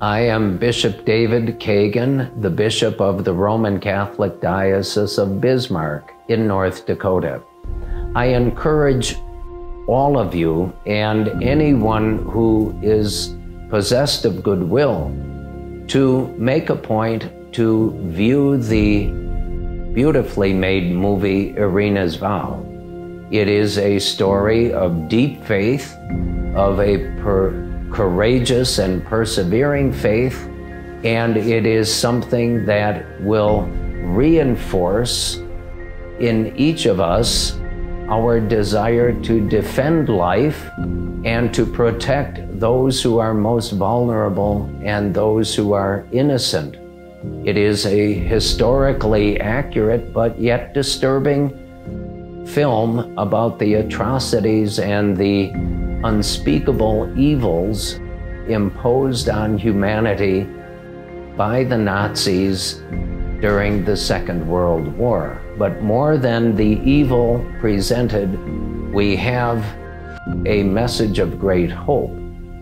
I am Bishop David Kagan, the Bishop of the Roman Catholic Diocese of Bismarck in North Dakota. I encourage all of you and anyone who is possessed of goodwill to make a point to view the beautifully made movie Irena's Vow. It is a story of deep faith, of a courageous and persevering faith, and it is something that will reinforce in each of us our desire to defend life and to protect those who are most vulnerable and those who are innocent. It is a historically accurate but yet disturbing film about the atrocities and the unspeakable evils imposed on humanity by the Nazis during the Second World War. But more than the evil presented, we have a message of great hope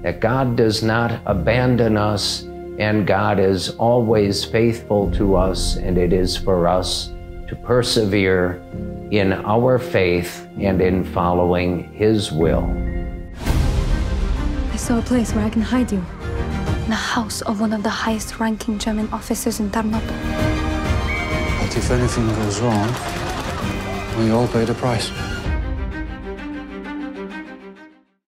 that God does not abandon us and God is always faithful to us, and it is for us to persevere in our faith and in following His will. I saw a place where I can hide you. In the house of one of the highest ranking German officers in Tarnopol. But if anything goes wrong, we all pay the price.